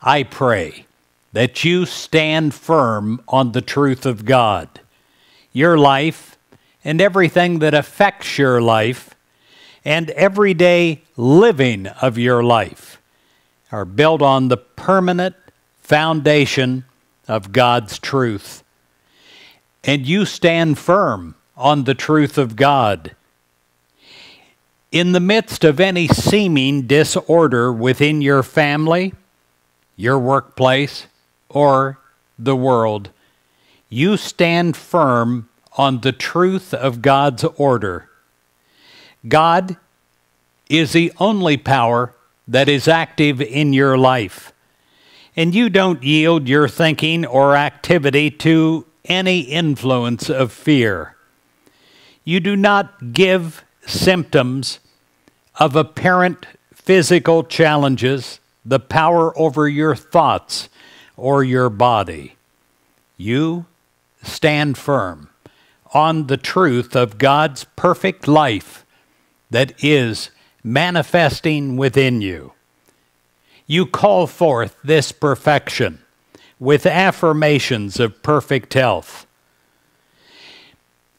I pray that you stand firm on the truth of God. Your life and everything that affects your life and everyday living of your life are built on the permanent foundation of God's truth. And you stand firm on the truth of God. In the midst of any seeming disorder within your family, your workplace, or the world, you stand firm on the truth of God's order. God is the only power that is active in your life, and you don't yield your thinking or activity to any influence of fear. You do not give symptoms of apparent physical challenges the power over your thoughts or your body. You stand firm on the truth of God's perfect life that is manifesting within you. You call forth this perfection with affirmations of perfect health.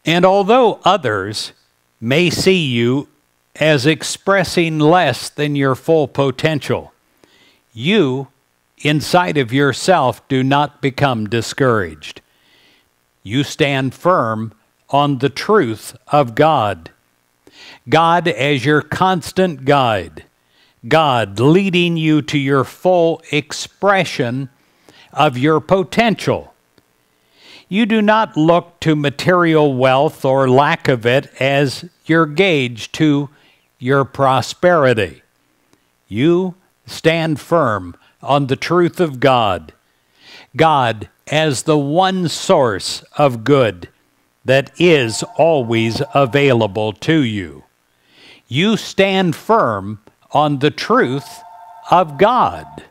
And although others may see you as expressing less than your full potential, you, inside of yourself, do not become discouraged. You stand firm on the truth of God. God as your constant guide. God leading you to your full expression of your potential. You do not look to material wealth or lack of it as your gauge to your prosperity. You stand firm on the truth of God. God as the one source of good that is always available to you. You stand firm on the truth of God.